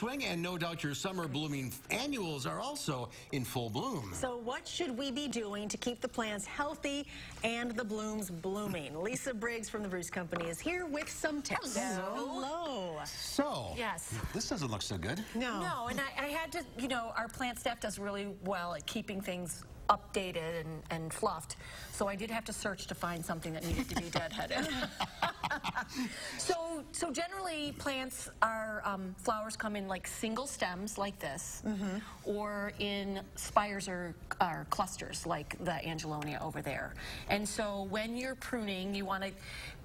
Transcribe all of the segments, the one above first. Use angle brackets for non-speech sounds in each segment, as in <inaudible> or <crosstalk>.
swing, and no doubt your summer blooming annuals are also in full bloom. So what should we be doing to keep the plants healthy and the blooms blooming? <laughs> Lisa Briggs from the Bruce Company is here with some tips. Hello. So, Yes. this doesn't look so good. No. No, and I, I had to, you know, our plant staff does really well at keeping things updated and, and fluffed. So I did have to search to find something that needed to be deadheaded. <laughs> so, so generally plants are, um, flowers come in like single stems like this, or in spires or, or clusters like the Angelonia over there. And so when you're pruning, you want to,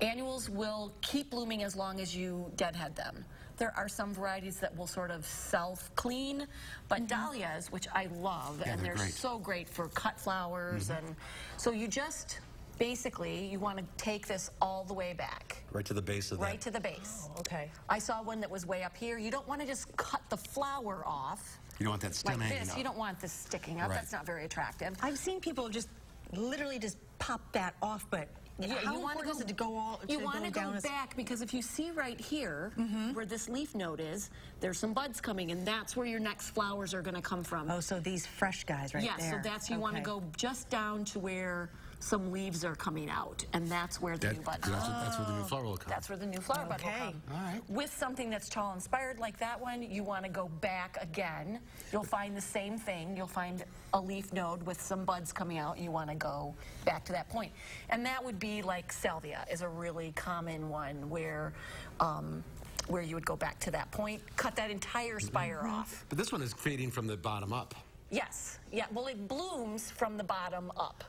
annuals will keep blooming as long as you deadhead them. There are some varieties that will sort of self-clean, but mm-hmm. dahlias, which I love, Yeah, and they're they're great. so great for cut flowers, mm-hmm. and so you just basically you want to take this all the way back, Right to the base of right that. Right to the base. Oh, okay. I saw one that was way up here. You don't want to just cut the flower off You don't want that stem like hanging this. out. You don't want this sticking up. Right. That's not very attractive. I've seen people just literally just pop that off, but how you important is it to go all to You want to go go back because if you see right here Mm-hmm. where this leaf node is, there's some buds coming, and that's where your next flowers are going to come from. Oh, so these fresh guys right yes, there. so that's you want to go just down to where some leaves are coming out, and that's where the That- new buds that's, come. what, that's where the new flower will come. That's where the new flower bud will Okay. come. All right. With something that's tall inspired like that one, you want to go back again. You'll find the same thing. You'll find a leaf node with some buds coming out, and you want to go back to that point. And that would be like salvia is a really common one where. Um, where you would go back to that point, cut that entire spire Mm-hmm. off. But this one is fading from the bottom up. Yes, yeah, well it blooms from the bottom up.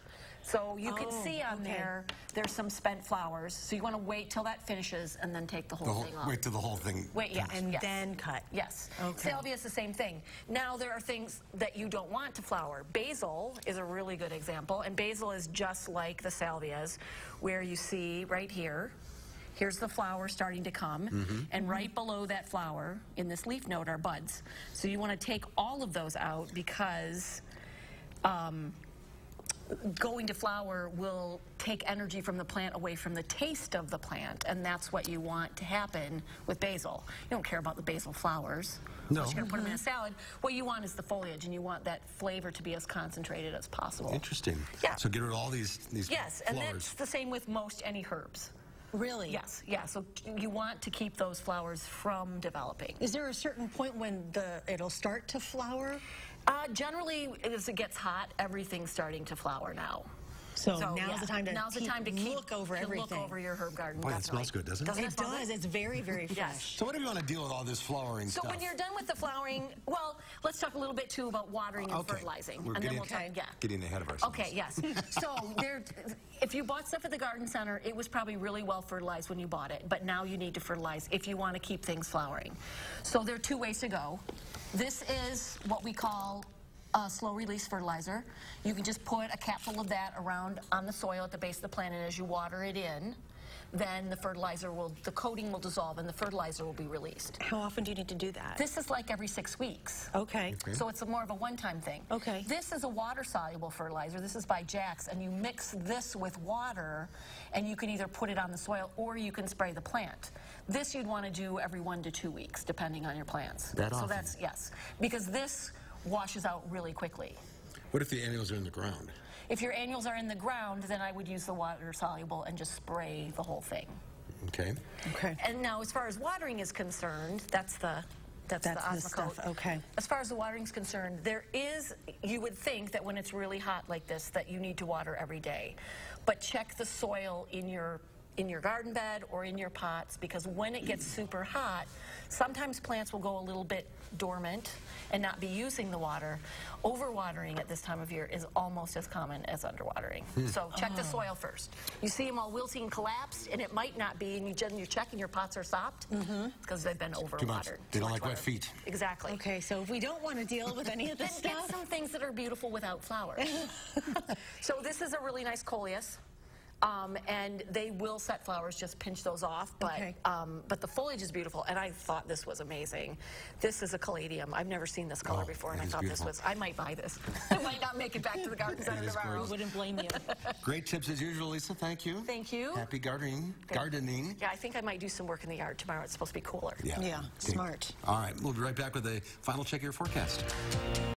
So you can Oh, see on okay. there, there's some spent flowers. So you want to wait till that finishes and then take the whole, The whole, thing off. wait till the whole thing. Wait, yeah, And yes. then cut. Yes. Okay. Salvia is the same thing. Now there are things that you don't want to flower. Basil is a really good example, and basil is just like the salvias, where you see right here, here's the flower starting to come, Mm-hmm. and right below that flower in this leaf node are buds. So you want to take all of those out because um, going to flower will take energy from the plant away from the taste of the plant, and that's what you want to happen with basil. You don't care about the basil flowers. No. You're going to put them in a mm-hmm. salad. What you want is the foliage, and you want that flavor to be as concentrated as possible. Interesting. Yeah. So get rid of all these these Yes, and that's the same with most any herbs. Really? Yes, yeah. So you want to keep those flowers from developing. Is there a certain point when the it'll start to flower? Uh, generally, as it gets hot, everything's starting to flower now. So, So, now's yeah, the time to now's the keep- time to keep, look over to everything. Look over your herb garden. Boy, that definitely. smells good, doesn't it? Doesn't It smell good? does. It's very, very fresh. Yes. So what do you want to deal with all this flowering So stuff? So when you're done with the flowering, well, let's talk a little bit too about watering and okay. fertilizing, We're and getting, then we'll talk. Yeah. getting ahead of ourselves. Okay, yes. <laughs> So there, if you bought stuff at the garden center, it was probably really well fertilized when you bought it, but now you need to fertilize if you want to keep things flowering. So there are two ways to go. This is what we call a slow release fertilizer. You can just put a capful of that around on the soil at the base of the plant, and as you water it in, then the fertilizer will, the coating will dissolve and the fertilizer will be released. How often do you need to do that? This is like every six weeks. okay. So it's a more of a one-time thing. Okay. This is a water-soluble fertilizer. This is by Jack's, and you mix this with water, and you can either put it on the soil or you can spray the plant. This you'd want to do every one to two weeks, depending on your plants. That so often? that's yes, because this washes out really quickly. What if the annuals are in the ground? If your annuals are in the ground, then I would use the water soluble and just spray the whole thing. Okay. Okay. And now, as far as watering is concerned, that's the that's, That's the the stuff, okay. As far as the watering is concerned, there is you would think that when it's really hot like this, that you need to water every day, but check the soil in your in your garden bed or in your pots because when it gets super hot, sometimes plants will go a little bit dormant and not be using the water. Overwatering at this time of year is almost as common as underwatering. Hmm. So check the oh. soil first. You see them all wilting and collapsed, and it might not be, and you, gen- you're checking your pots are sopped mm-hmm. because they've been overwatered. much. They don't much like wet feet. Exactly. Okay, so if we don't want to deal with any of this Then this get some things that are beautiful without flowers. <laughs> so this is a really nice coleus. Um, and they will set flowers, just pinch those off. But Okay. um, but the foliage is beautiful, and I thought this was amazing. This is a caladium. I've never seen this color Oh, before, and I thought beautiful. this was. I might buy this. <laughs> I might not make it back to the garden center tomorrow. gorgeous. Wouldn't blame you. <laughs> Great tips as usual, Lisa. Thank you. Thank you. Happy gardening. Gardening. Yeah, I think I might do some work in the yard tomorrow. It's supposed to be cooler. Yeah, Okay. smart. All right, we'll be right back with a final check of your forecast.